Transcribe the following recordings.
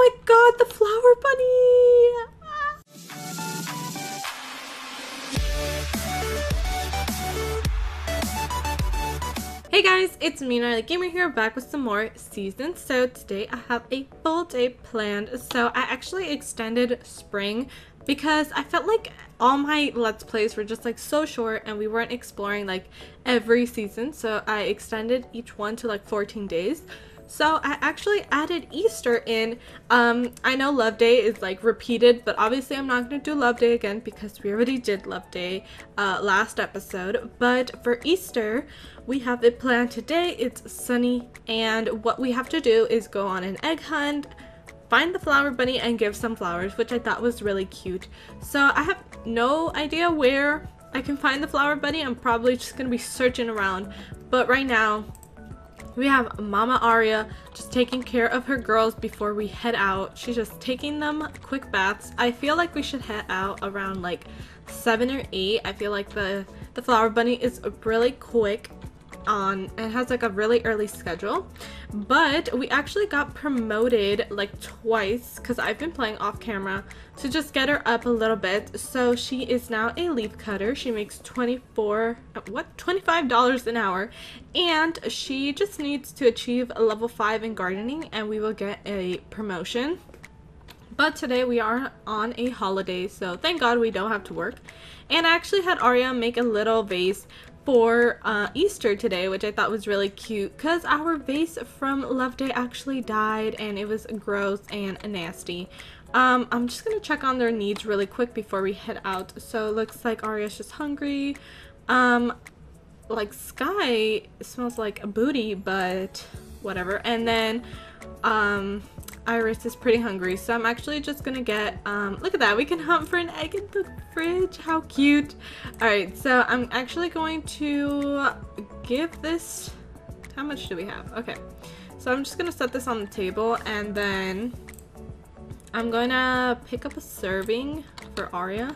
my god, the flower bunny! Hey guys, it's me, Gnarly Gamer here, back with some more seasons. So today I have a full day planned. So I actually extended spring because I felt like all my Let's Plays were just like so short and we weren't exploring like every season. So I extended each one to like 14 days. So I actually added Easter in. Um, I know Love Day is like repeated, but obviously I'm not going to do Love Day again because we already did Love Day uh, last episode. But for Easter, we have it planned today. It's sunny and what we have to do is go on an egg hunt, find the flower bunny and give some flowers, which I thought was really cute. So I have no idea where I can find the flower bunny. I'm probably just going to be searching around. But right now, we have Mama Aria just taking care of her girls before we head out. She's just taking them quick baths. I feel like we should head out around like 7 or 8. I feel like the, the flower bunny is really quick on it has like a really early schedule but we actually got promoted like twice because I've been playing off camera to just get her up a little bit. So she is now a leaf cutter. She makes 24 what? 25 dollars an hour. And she just needs to achieve a level 5 in gardening and we will get a promotion. But today we are on a holiday so thank god we don't have to work. And I actually had Aria make a little vase for uh, Easter today, which I thought was really cute because our vase from Love Day actually died and it was gross and nasty. Um, I'm just gonna check on their needs really quick before we head out. So it looks like Aria's just hungry. Um, like Sky smells like a booty, but whatever. And then um, Iris is pretty hungry, so I'm actually just gonna get, um, look at that, we can hunt for an egg in the fridge, how cute. Alright, so I'm actually going to give this, how much do we have? Okay, so I'm just gonna set this on the table and then I'm gonna pick up a serving for Aria.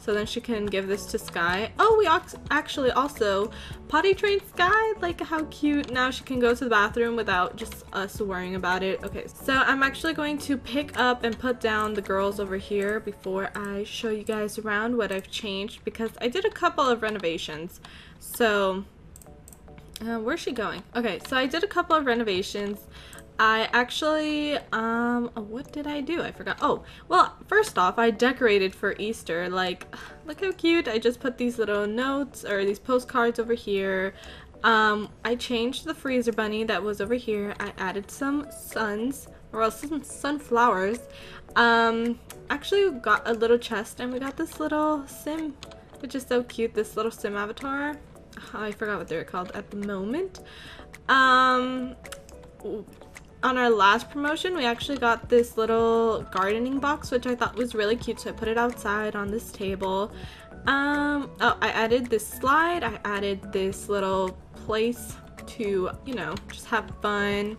So then she can give this to Sky. Oh, we actually also potty trained Sky. Like how cute. Now she can go to the bathroom without just us worrying about it. Okay, so I'm actually going to pick up and put down the girls over here before I show you guys around what I've changed because I did a couple of renovations. So, uh, where's she going? Okay, so I did a couple of renovations. I actually, um, what did I do? I forgot. Oh, well, first off, I decorated for Easter. Like, look how cute. I just put these little notes or these postcards over here. Um, I changed the freezer bunny that was over here. I added some suns, or else some sunflowers. Um, actually got a little chest and we got this little sim, which is so cute. This little sim avatar. I forgot what they're called at the moment. Um, on our last promotion, we actually got this little gardening box, which I thought was really cute. So I put it outside on this table. Um, oh, I added this slide. I added this little place to, you know, just have fun.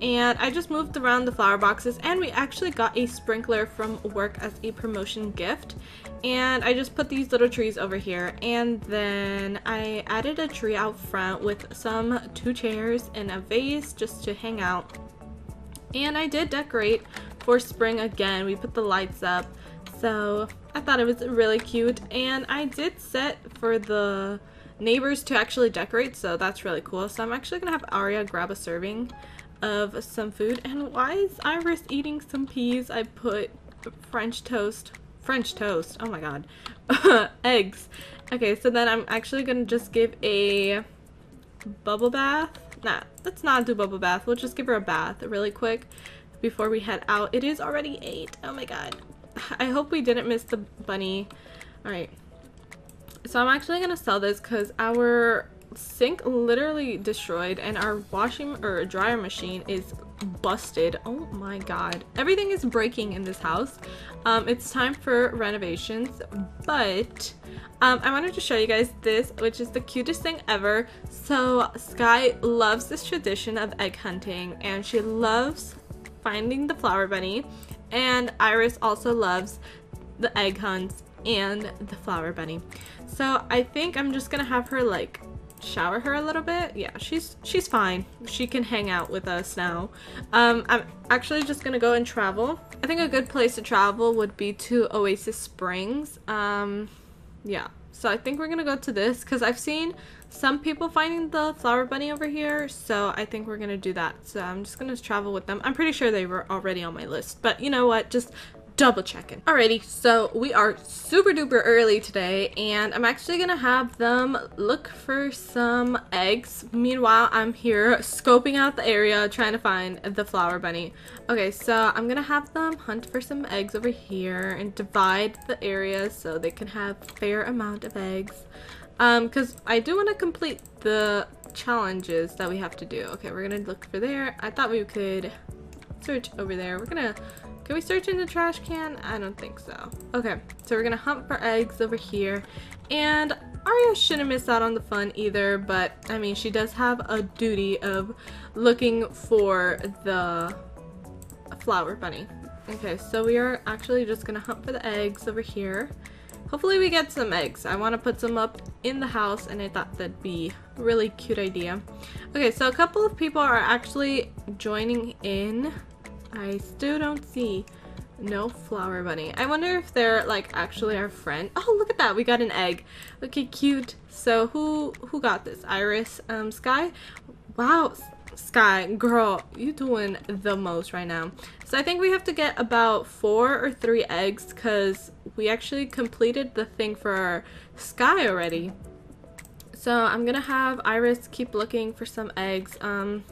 And I just moved around the flower boxes and we actually got a sprinkler from work as a promotion gift. And I just put these little trees over here. And then I added a tree out front with some two chairs and a vase just to hang out. And I did decorate for spring again. We put the lights up. So I thought it was really cute. And I did set for the neighbors to actually decorate. So that's really cool. So I'm actually going to have Aria grab a serving of some food. And why is Iris eating some peas? I put French toast. French toast. Oh my god. Eggs. Okay, so then I'm actually going to just give a bubble bath Nah, let's not do bubble bath. We'll just give her a bath really quick before we head out. It is already 8. Oh my god. I hope we didn't miss the bunny. Alright. So I'm actually going to sell this because our sink literally destroyed and our washing or dryer machine is busted. Oh my god. Everything is breaking in this house. Um, it's time for renovations, but um, I wanted to show you guys this, which is the cutest thing ever. So Sky loves this tradition of egg hunting and she loves finding the flower bunny and Iris also loves the egg hunts and the flower bunny. So I think I'm just gonna have her like shower her a little bit. Yeah, she's she's fine. She can hang out with us now. Um, I'm actually just gonna go and travel. I think a good place to travel would be to Oasis Springs. Um, yeah. So I think we're gonna go to this because I've seen some people finding the flower bunny over here. So I think we're gonna do that. So I'm just gonna travel with them. I'm pretty sure they were already on my list, but you know what? Just double checking. Alrighty, so we are super duper early today and I'm actually gonna have them look for some eggs. Meanwhile, I'm here scoping out the area trying to find the flower bunny. Okay, so I'm gonna have them hunt for some eggs over here and divide the area so they can have fair amount of eggs. Um, because I do want to complete the challenges that we have to do. Okay, we're gonna look for there. I thought we could search over there. We're gonna can we search in the trash can? I don't think so. Okay, so we're gonna hunt for eggs over here. And Aria shouldn't miss out on the fun either, but I mean, she does have a duty of looking for the flower bunny. Okay, so we are actually just gonna hunt for the eggs over here. Hopefully we get some eggs. I want to put some up in the house and I thought that'd be a really cute idea. Okay, so a couple of people are actually joining in I still don't see no flower bunny. I wonder if they're like actually our friend. Oh, look at that. We got an egg. Okay, cute. So who who got this? Iris, um, Sky? Wow, Sky, girl, you doing the most right now. So I think we have to get about four or three eggs because we actually completed the thing for our Sky already. So I'm gonna have Iris keep looking for some eggs. Um,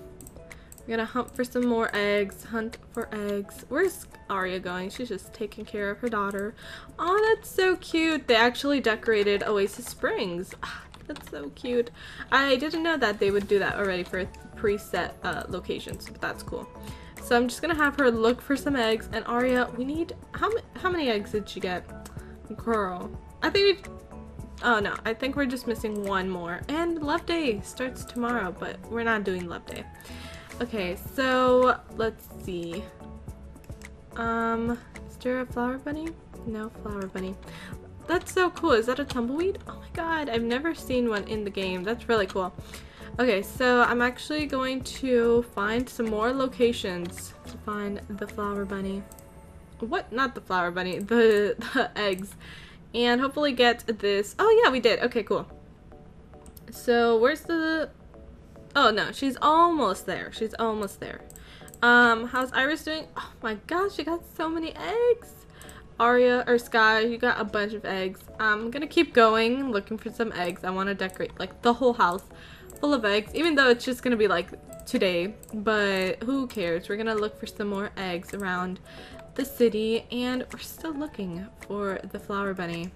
we're gonna hunt for some more eggs. Hunt for eggs. Where's Aria going? She's just taking care of her daughter. Oh, that's so cute. They actually decorated Oasis Springs. Ah, that's so cute. I didn't know that they would do that already for preset uh, locations, but that's cool. So I'm just gonna have her look for some eggs. And Aria, we need how how many eggs did she get? Girl, I think we. Oh no, I think we're just missing one more. And Love Day starts tomorrow, but we're not doing Love Day. Okay, so let's see. Um, is there a flower bunny? No flower bunny. That's so cool. Is that a tumbleweed? Oh my god, I've never seen one in the game. That's really cool. Okay, so I'm actually going to find some more locations to find the flower bunny. What? Not the flower bunny, the, the eggs. And hopefully get this. Oh yeah, we did. Okay, cool. So where's the Oh no, she's almost there. She's almost there. Um, how's Iris doing? Oh my gosh, she got so many eggs. Aria or Sky, you got a bunch of eggs. I'm gonna keep going, looking for some eggs. I want to decorate like the whole house full of eggs, even though it's just gonna be like today. But who cares? We're gonna look for some more eggs around the city, and we're still looking for the flower bunny.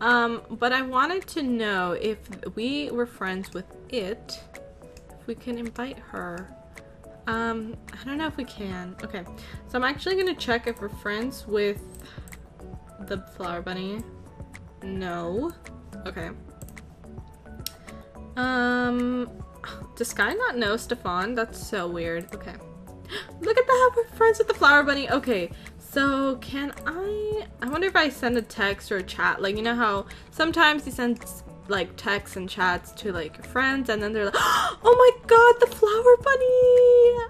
Um, but I wanted to know if we were friends with it if we can invite her. Um, I don't know if we can. Okay, so I'm actually gonna check if we're friends with the flower bunny. No. Okay. Um, does Sky not know Stefan? That's so weird. Okay. Look at that, we're friends with the flower bunny. Okay, so can I, I wonder if I send a text or a chat. Like, you know how sometimes he sends like texts and chats to like friends and then they're like oh my god the flower bunny.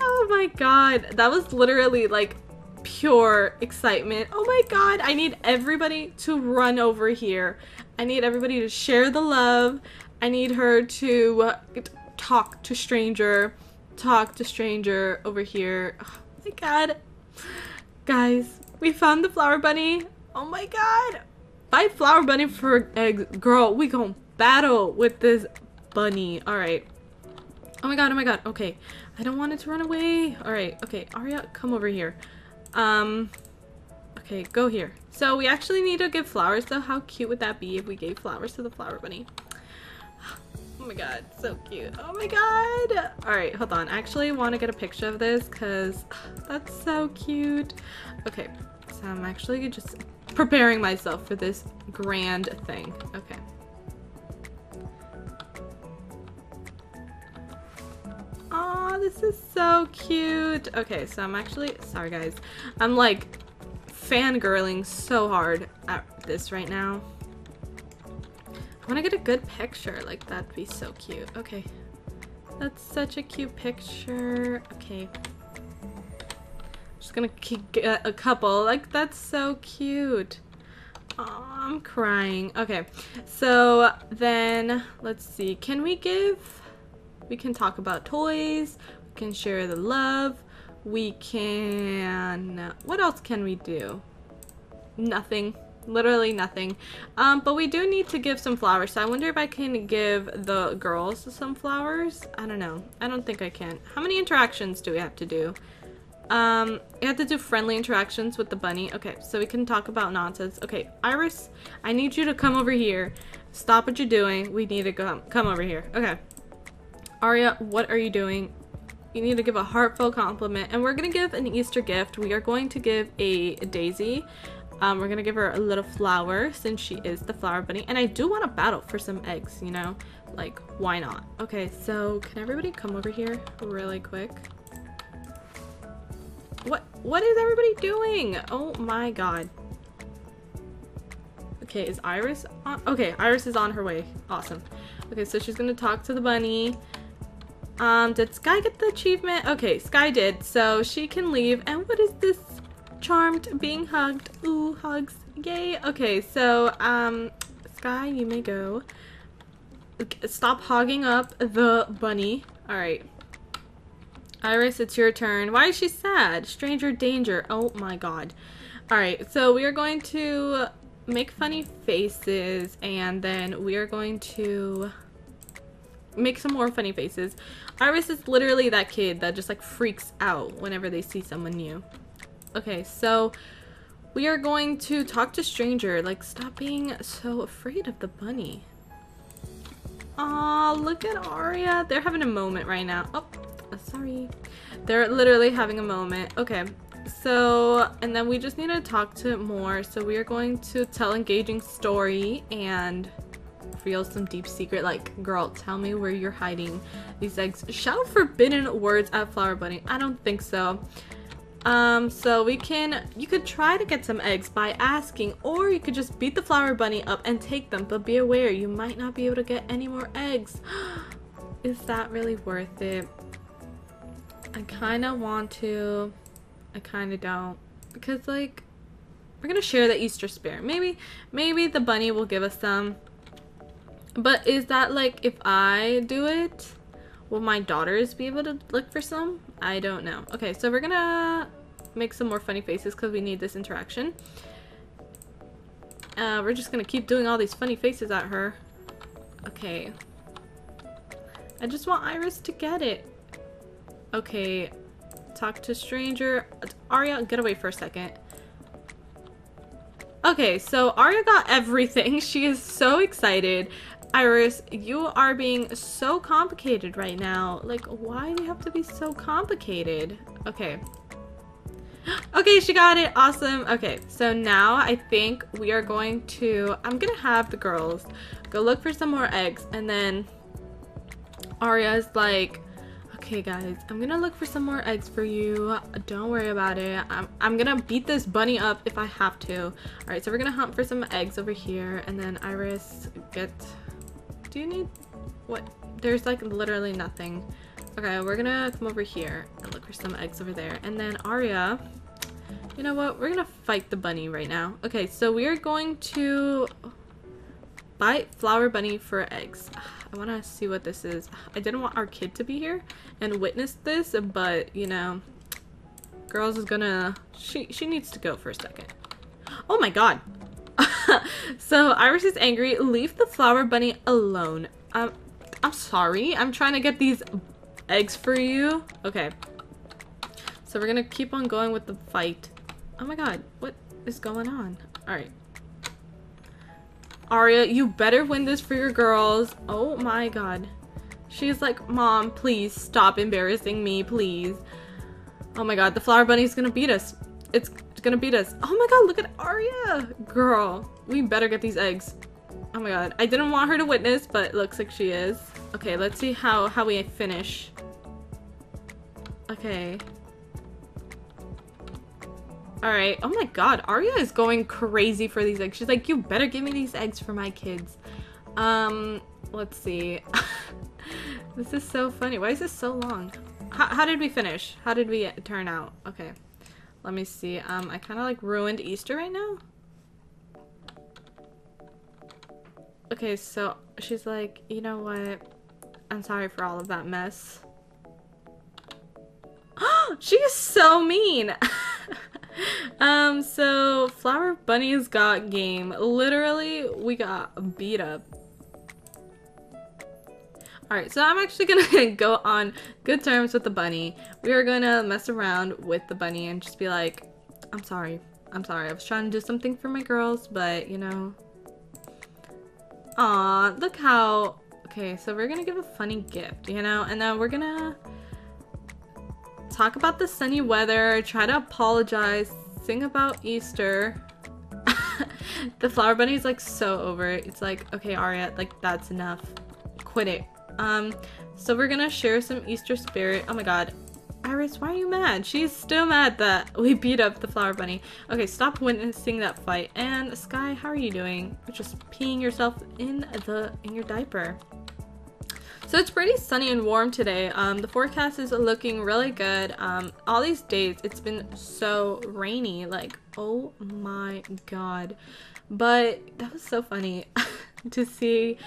Oh my god. That was literally like pure excitement. Oh my god i need everybody to run over here. I need everybody to share the love. I need her to talk to stranger talk to stranger over here. Oh my god. Guys we found the flower bunny. Oh my god. Fight Flower Bunny for eggs. Girl, we gonna battle with this bunny. Alright. Oh my god, oh my god. Okay. I don't want it to run away. Alright, okay. Aria, come over here. Um, okay, go here. So we actually need to give flowers though. How cute would that be if we gave flowers to the flower bunny? Oh my god, so cute. Oh my god! Alright, hold on. I actually want to get a picture of this because that's so cute. Okay, so I'm actually just preparing myself for this grand thing. Okay. Oh, this is so cute. Okay, so I'm actually, sorry guys. I'm like fangirling so hard at this right now. I want to get a good picture. Like, that'd be so cute. Okay. That's such a cute picture. Okay. Just gonna get a couple. Like, that's so cute. I'm crying. Okay. So, then, let's see. Can we give... We can talk about toys. We can share the love. We can... What else can we do? Nothing literally nothing. Um, but we do need to give some flowers, so I wonder if I can give the girls some flowers. I don't know. I don't think I can. How many interactions do we have to do? Um, you have to do friendly interactions with the bunny. Okay, so we can talk about nonsense. Okay, Iris, I need you to come over here. Stop what you're doing. We need to come, come over here. Okay. Aria, what are you doing? You need to give a heartfelt compliment. And we're going to give an Easter gift. We are going to give a daisy. Um, we're gonna give her a little flower since she is the flower bunny. And I do want to battle for some eggs, you know? Like, why not? Okay, so can everybody come over here really quick? What what is everybody doing? Oh my god. Okay, is Iris on? Okay, Iris is on her way. Awesome. Okay, so she's gonna talk to the bunny. Um, did Sky get the achievement? Okay, Sky did. So she can leave. And what is this Charmed, being hugged. Ooh, hugs. Yay. Okay, so, um, Sky, you may go. Stop hogging up the bunny. Alright. Iris, it's your turn. Why is she sad? Stranger danger. Oh my god. Alright, so we are going to make funny faces and then we are going to make some more funny faces. Iris is literally that kid that just like freaks out whenever they see someone new. Okay, so we are going to talk to stranger. Like, stop being so afraid of the bunny. Aw, look at Aria. They're having a moment right now. Oh, uh, sorry. They're literally having a moment. Okay, so, and then we just need to talk to more. So we are going to tell engaging story and reveal some deep secret. Like, girl, tell me where you're hiding these eggs. Shout forbidden words at Flower Bunny. I don't think so. Um, so we can, you could try to get some eggs by asking, or you could just beat the flower bunny up and take them, but be aware, you might not be able to get any more eggs. Is that really worth it? I kind of want to, I kind of don't, because like, we're gonna share the Easter spear. Maybe, maybe the bunny will give us some, but is that like, if I do it, Will my daughters be able to look for some? I don't know. Okay, so we're gonna make some more funny faces because we need this interaction. Uh, we're just gonna keep doing all these funny faces at her. Okay. I just want Iris to get it. Okay. Talk to stranger. Aria, get away for a second. Okay, so Aria got everything. She is so excited. Iris, you are being so complicated right now. Like, why do you have to be so complicated? Okay. Okay, she got it. Awesome. Okay, so now I think we are going to... I'm going to have the girls go look for some more eggs. And then Aria's like, okay, guys, I'm going to look for some more eggs for you. Don't worry about it. I'm, I'm going to beat this bunny up if I have to. All right, so we're going to hunt for some eggs over here. And then Iris, get do you need... What? There's like literally nothing. Okay, we're gonna come over here and look for some eggs over there. And then Aria, you know what? We're gonna fight the bunny right now. Okay, so we are going to buy flower bunny for eggs. I want to see what this is. I didn't want our kid to be here and witness this, but you know, girls is gonna, she, she needs to go for a second. Oh my god. so Iris is angry. Leave the flower bunny alone. Um, I'm sorry. I'm trying to get these eggs for you. Okay. So we're gonna keep on going with the fight. Oh my god, what is going on? Alright. Aria, you better win this for your girls. Oh my god. She's like, Mom, please stop embarrassing me, please. Oh my god, the flower bunny's gonna beat us. It's gonna beat us. Oh my god, look at Aria! Girl, we better get these eggs. Oh my god, I didn't want her to witness, but looks like she is. Okay, let's see how, how we finish. Okay. Alright, oh my god, Aria is going crazy for these eggs. She's like, you better give me these eggs for my kids. Um, let's see. this is so funny. Why is this so long? How, how did we finish? How did we turn out? Okay. Let me see. Um, I kind of like ruined Easter right now. Okay, so she's like, you know what? I'm sorry for all of that mess. she is so mean. um, so Flower Bunny's got game. Literally, we got beat up. Alright, so I'm actually gonna go on good terms with the bunny. We are gonna mess around with the bunny and just be like, I'm sorry. I'm sorry. I was trying to do something for my girls, but you know. Aw, look how... Okay, so we're gonna give a funny gift, you know? And then we're gonna talk about the sunny weather, try to apologize, sing about Easter. the flower bunny is like so over it. It's like, okay, Aria, like that's enough. Quit it. Um, so we're gonna share some Easter spirit. Oh my god. Iris, why are you mad? She's still mad that we beat up the flower bunny. Okay, stop witnessing that fight. And Sky, how are you doing? You're just peeing yourself in the in your diaper. So it's pretty sunny and warm today. Um, the forecast is looking really good. Um, all these days it's been so rainy. Like, oh my god. But that was so funny to see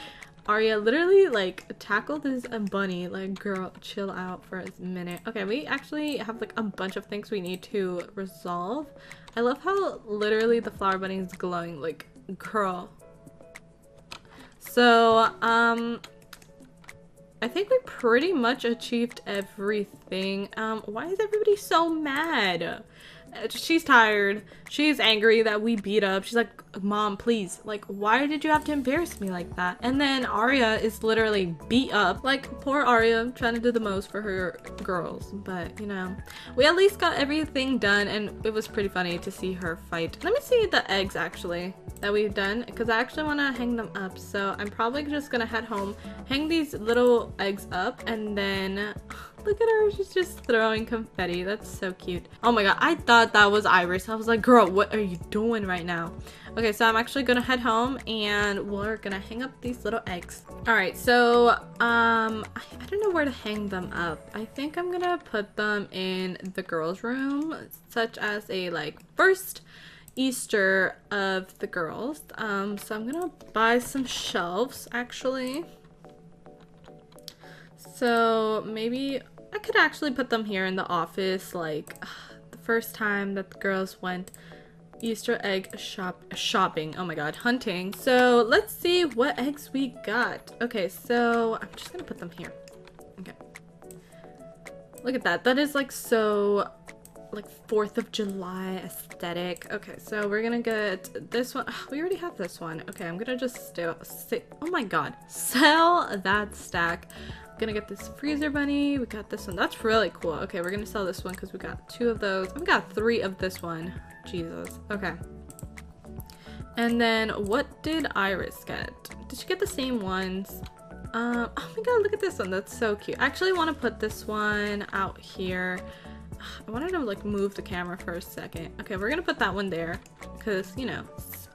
Aria literally like tackled this bunny. Like, girl, chill out for a minute. Okay, we actually have like a bunch of things we need to resolve. I love how literally the flower bunny is glowing. Like, girl. So, um, I think we pretty much achieved everything. Um, why is everybody so mad? She's tired. She's angry that we beat up. She's like, Mom, please. Like, why did you have to embarrass me like that? And then Aria is literally beat up. Like, poor Aria trying to do the most for her girls. But, you know, we at least got everything done and it was pretty funny to see her fight. Let me see the eggs actually that we've done because I actually want to hang them up. So I'm probably just going to head home, hang these little eggs up, and then look at her. She's just throwing confetti. That's so cute. Oh my god, I thought that was Iris. I was like, girl, what are you doing right now? Okay, so I'm actually gonna head home and we're gonna hang up these little eggs. All right, so um, I, I don't know where to hang them up. I think I'm gonna put them in the girls' room, such as a like first Easter of the girls. Um, so I'm gonna buy some shelves actually. So maybe I could actually put them here in the office like the first time that the girls went Easter egg shop shopping. Oh my god, hunting. So let's see what eggs we got. Okay, so I'm just gonna put them here. Okay. Look at that. That is like so like 4th of July aesthetic. Okay, so we're gonna get this one. We already have this one. Okay, I'm gonna just stay, stay oh my god, sell that stack. Gonna get this freezer bunny. We got this one. That's really cool. Okay, we're gonna sell this one because we got two of those. We got three of this one. Jesus. Okay. And then what did Iris get? Did she get the same ones? Um, oh my god, look at this one. That's so cute. I actually want to put this one out here. I wanted to like move the camera for a second. Okay, we're gonna put that one there because you know,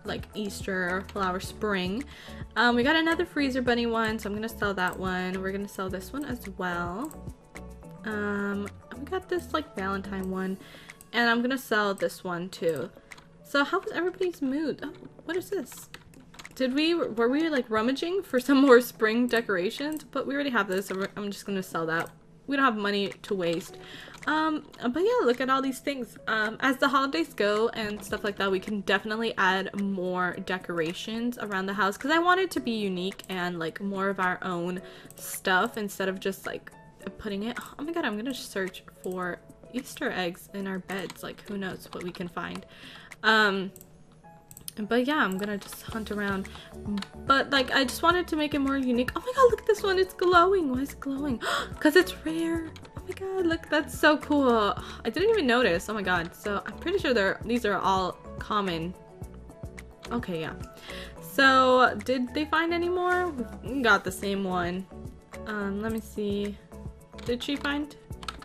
like Easter, flower, spring. Um, we got another freezer bunny one, so I'm gonna sell that one. We're gonna sell this one as well. Um, we got this like Valentine one, and I'm gonna sell this one too. So how was everybody's mood? Oh, what is this? Did we, were we like rummaging for some more spring decorations? But we already have this, so I'm just gonna sell that. We don't have money to waste. Um, but yeah, look at all these things. Um, as the holidays go and stuff like that, we can definitely add more decorations around the house because I want it to be unique and like more of our own stuff instead of just like putting it. Oh my god, I'm gonna search for Easter eggs in our beds. Like, who knows what we can find. Um, but yeah, I'm gonna just hunt around. But like, I just wanted to make it more unique. Oh my god, look at this one. It's glowing. Why is it glowing? Because it's rare. Oh my god, look, that's so cool. I didn't even notice. Oh my god. So I'm pretty sure they're these are all common. Okay, yeah. So did they find any more? We got the same one. Um, let me see. Did she find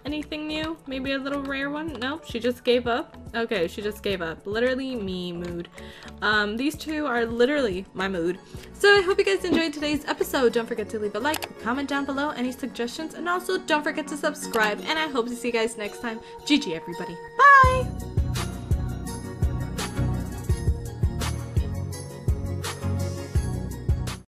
anything new? Maybe a little rare one? No, she just gave up. Okay, she just gave up. Literally me mood. Um, these two are literally my mood. So I hope you guys enjoyed today's episode. Don't forget to leave a like, comment down below any suggestions, and also don't forget to subscribe. And I hope to see you guys next time. GG everybody. Bye!